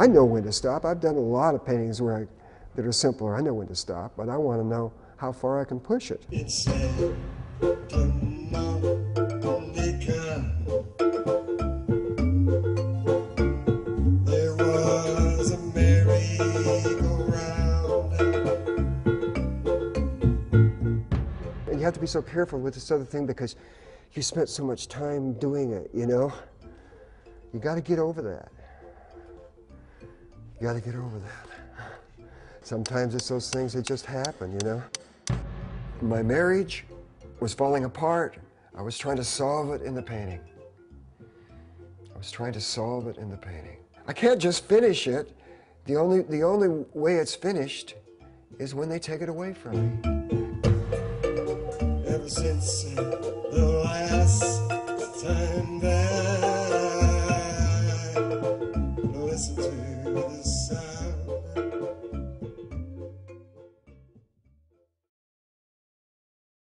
I know when to stop. I've done a lot of paintings where I, that are simpler. I know when to stop, but I want to know how far I can push it. It's Santa Monica. There was a you have to be so careful with this other thing because you spent so much time doing it, you know? You got to get over that. You got to get over that. Sometimes it's those things that just happen, you know? My marriage was falling apart. I was trying to solve it in the painting. I was trying to solve it in the painting. I can't just finish it. The only, the only way it's finished is when they take it away from me. Ever since uh, the sound